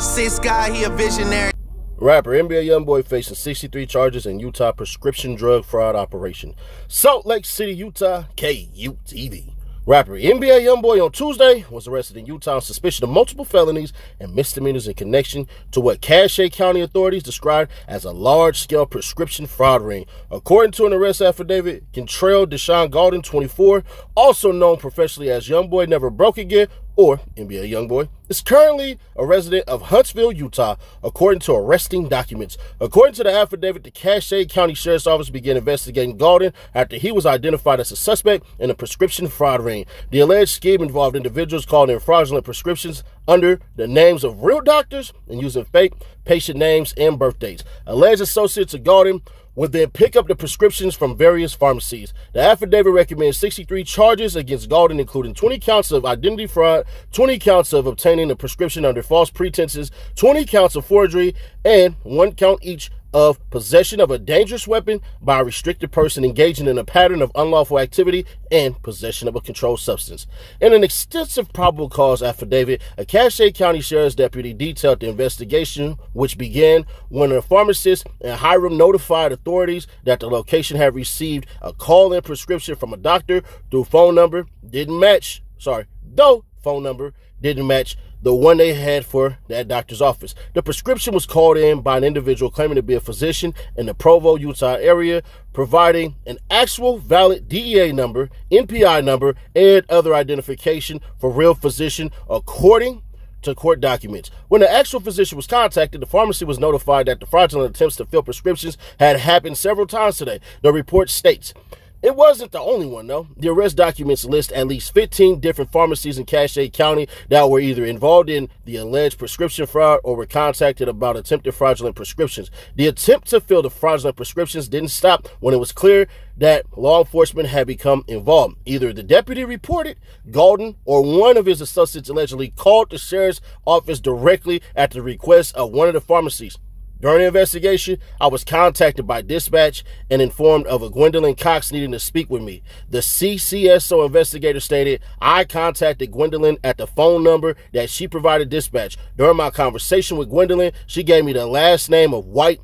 Six guy, he a visionary. Rapper NBA YoungBoy facing 63 charges in Utah prescription drug fraud operation. Salt Lake City, Utah, KUTV. Rapper NBA YoungBoy on Tuesday was arrested in Utah on suspicion of multiple felonies and misdemeanors in connection to what Cache County authorities described as a large-scale prescription fraud ring. According to an arrest affidavit, Kentrell Deshaun Gaulden, 24, also known professionally as YoungBoy Never Broke Again, or NBA Youngboy, is currently a resident of Huntsville, Utah, according to arresting documents. According to the affidavit, the Cache County Sheriff's Office began investigating Gaulden after he was identified as a suspect in a prescription fraud ring. The alleged scheme involved individuals calling in fraudulent prescriptions under the names of real doctors and using fake patient names and birth dates. Alleged associates of Gaulden would then pick up the prescriptions from various pharmacies. The affidavit recommends 63 charges against Gaulden, including 20 counts of identity fraud, 20 counts of obtaining a prescription under false pretenses, 20 counts of forgery, and one count each of possession of a dangerous weapon by a restricted person engaging in a pattern of unlawful activity and possession of a controlled substance. In an extensive probable cause affidavit, a Cache County Sheriff's deputy detailed the investigation, which began when a pharmacist in Hyrum notified authorities that the location had received a call in prescription from a doctor through phone number didn't match, sorry, though phone number didn't match the one they had for that doctor's office. The prescription was called in by an individual claiming to be a physician in the Provo, Utah area, providing an actual valid DEA number, NPI number, and other identification for real physician according to court documents. When the actual physician was contacted, the pharmacy was notified that the fraudulent attempts to fill prescriptions had happened several times today. The report states it wasn't the only one, though. The arrest documents list at least 15 different pharmacies in Cache County that were either involved in the alleged prescription fraud or were contacted about attempted fraudulent prescriptions. The attempt to fill the fraudulent prescriptions didn't stop when it was clear that law enforcement had become involved. Either the deputy reported Gaulden or one of his associates allegedly called the sheriff's office directly at the request of one of the pharmacies. During the investigation, I was contacted by dispatch and informed of a Gwendolyn Cox needing to speak with me. The CCSO investigator stated I contacted Gwendolyn at the phone number that she provided dispatch. During my conversation with Gwendolyn, she gave me the last name of White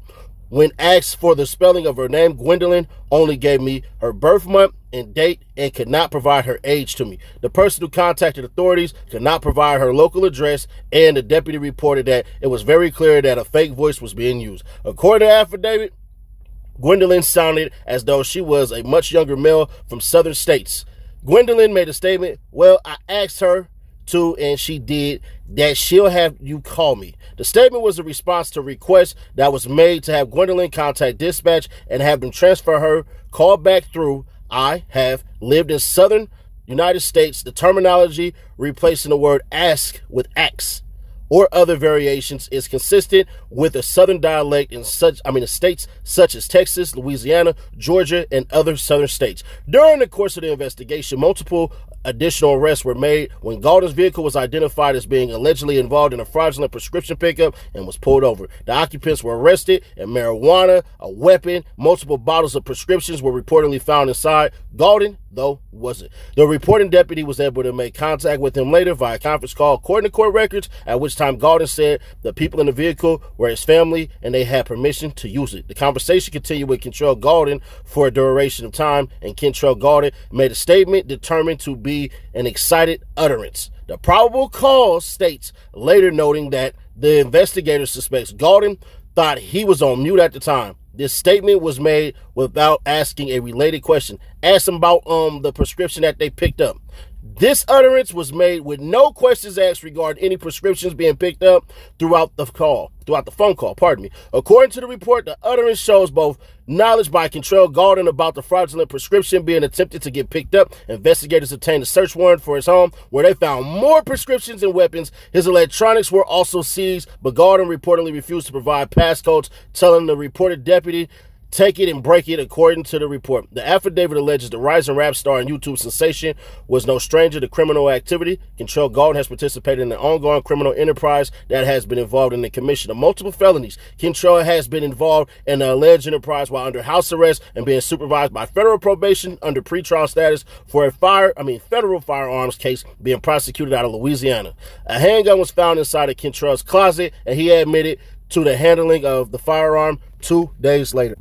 when asked for the spelling of her name, Gwendolyn only gave me her birth month and date and could not provide her age to me. The person who contacted authorities could not provide her local address, and the deputy reported that it was very clear that a fake voice was being used. According to affidavit, Gwendolyn sounded as though she was a much younger male from southern states. Gwendolyn made a statement, Well, I asked her to, and she did, that she'll have you call me. The statement was a response to a request that was made to have Gwendolyn contact dispatch and have them transfer her call back through. I have lived in southern United States. The terminology replacing the word ask with ax or other variations is consistent with a southern dialect in such I mean in states such as Texas, Louisiana, Georgia, and other southern states. During the course of the investigation, multiple additional arrests were made when Gaulden's vehicle was identified as being allegedly involved in a fraudulent prescription pickup and was pulled over. The occupants were arrested and marijuana, a weapon, multiple bottles of prescriptions were reportedly found inside. Gaulden though, wasn't. The reporting deputy was able to make contact with him later via conference call, according to court records, at which time Gaulden said the people in the vehicle were his family and they had permission to use it. The conversation continued with Kentrell Gaulden for a duration of time, and Kentrell Gaulden made a statement determined to be an excited utterance. The probable cause states later noting that the investigator suspects Gaulden thought he was on mute at the time. This statement was made without asking a related question. Ask them about um the prescription that they picked up. This utterance was made with no questions asked regarding any prescriptions being picked up throughout the call, throughout the phone call, pardon me. According to the report, the utterance shows both knowledge by Kentrell Gaulden about the fraudulent prescription being attempted to get picked up. Investigators obtained a search warrant for his home where they found more prescriptions and weapons. His electronics were also seized, but Gaulden reportedly refused to provide passcodes, telling the reported deputy Take it and break it, according to the report. The affidavit alleges the rising rap star and YouTube sensation was no stranger to criminal activity. Kentrell Gaulden has participated in an ongoing criminal enterprise that has been involved in the commission of multiple felonies. Kentrell has been involved in the alleged enterprise while under house arrest and being supervised by federal probation under pretrial status for a fire, I mean, federal firearms case being prosecuted out of Louisiana. A handgun was found inside of Kentrell's closet, and he admitted to the handling of the firearm two days later.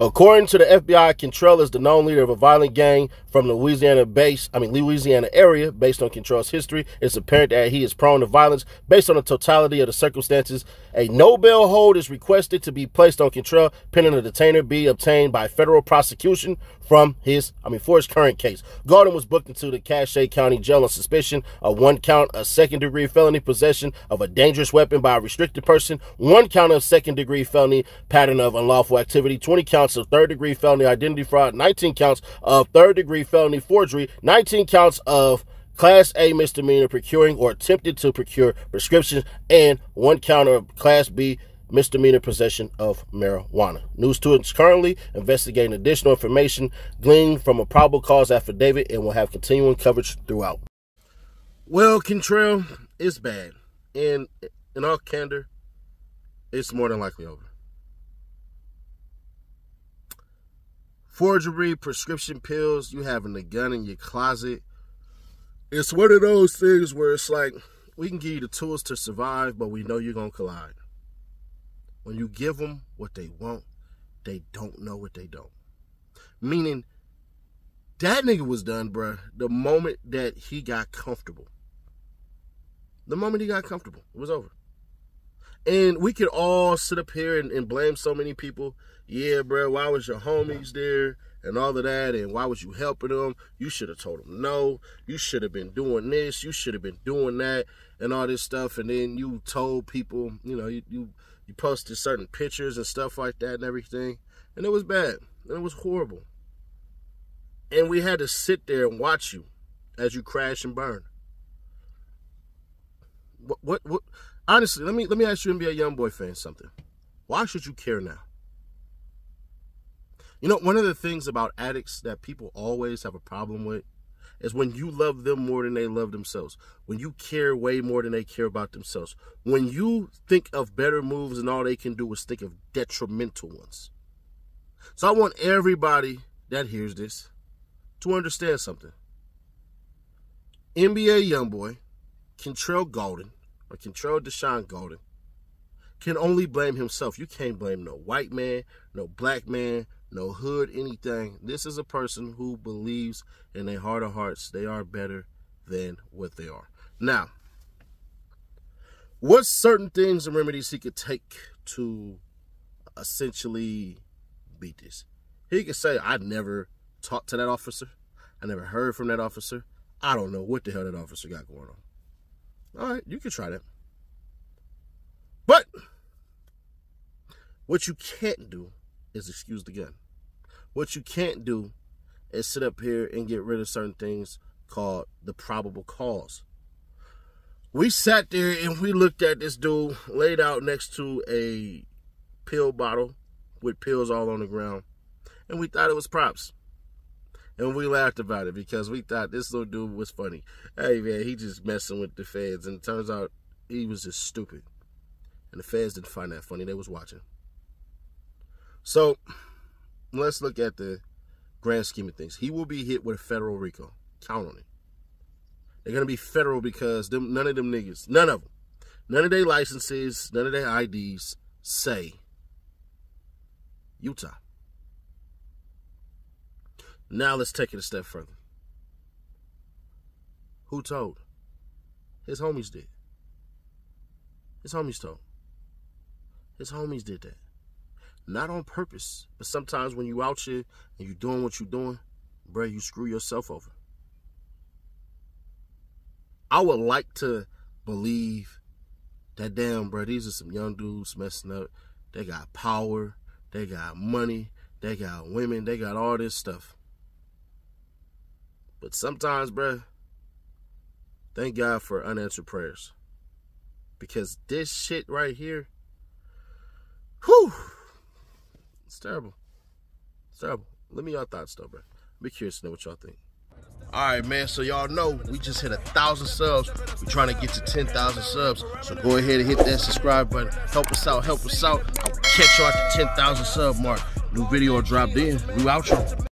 According to the FBI, Kentrell is the known leader of a violent gang from the Louisiana base, I mean Louisiana area. Based on Kentrell's history, it's apparent that he is prone to violence. Based on the totality of the circumstances, a no bail hold is requested to be placed on Kentrell, pending a detainer be obtained by federal prosecution from his, I mean, for his current case. Gaulden was booked into the Cache County Jail on suspicion of one count of second degree felony possession of a dangerous weapon by a restricted person, one count of second degree felony pattern of unlawful activity, 20 counts of third degree felony identity fraud, 19 counts of third degree felony forgery, 19 counts of Class A misdemeanor procuring or attempted to procure prescriptions, and one count of Class B misdemeanor possession of marijuana. News 2 is currently investigating additional information gleaned from a probable cause affidavit and will have continuing coverage throughout. Well, Kentrell, it's bad. And in all candor, it's more than likely over. Forgery, prescription pills, you having a gun in your closet. It's one of those things where it's like, we can give you the tools to survive, but we know you're going to collide. When you give them what they want, they don't know what they don't. Meaning, that nigga was done, bruh, the moment that he got comfortable. The moment he got comfortable, it was over. And we could all sit up here and, and blame so many people. Yeah, bro, why was your homies there and all of that? And why was you helping them? You should have told them no. You should have been doing this. You should have been doing that and all this stuff. And then you told people, you know, you, you, you posted certain pictures and stuff like that and everything. And it was bad. And it was horrible. And we had to sit there and watch you as you crash and burn. What, what, what honestly, let me let me ask you, NBA YoungBoy fan, something. Why should you care now? You know, one of the things about addicts that people always have a problem with is when you love them more than they love themselves. When you care way more than they care about themselves. When you think of better moves and all they can do is think of detrimental ones. So I want everybody that hears this to understand something. NBA YoungBoy, Kentrell Gaulden, or Kentrell Deshaun Gaulden can only blame himself. You can't blame no white man, no black man, no hood, anything. This is a person who believes in their heart of hearts they are better than what they are. Now, what certain things and remedies he could take to essentially beat this? He could say, I never talked to that officer. I never heard from that officer. I don't know what the hell that officer got going on. All right, you can try that. But what you can't do is excuse the gun. What you can't do is sit up here and get rid of certain things called the probable cause. We sat there and we looked at this dude laid out next to a pill bottle with pills all on the ground, and we thought it was props. And we laughed about it because we thought this little dude was funny. Hey man, he just messing with the feds, and it turns out he was just stupid. And the feds didn't find that funny; they was watching. So let's look at the grand scheme of things. He will be hit with a federal RICO. Count on it. They're gonna be federal because them, none of them niggas, none of them, none of their licenses, none of their IDs say Utah. Now let's take it a step further. Who told? His homies did. His homies told. His homies did that. Not on purpose, but sometimes when you out here and you doing what you doing, bro, you screw yourself over. I would like to believe that damn, bro, these are some young dudes messing up. They got power, they got money, they got women, they got all this stuff. But sometimes, bro, thank God for unanswered prayers. Because this shit right here, whew, terrible. It's terrible. Let me y'all thoughts though, bro. Be curious to know what y'all think. All right, man. So y'all know we just hit a thousand subs. We're trying to get to 10,000 subs. So go ahead and hit that subscribe button. Help us out. Help us out. I'll catch y'all at the 10,000 sub mark. New video dropped in. We outro.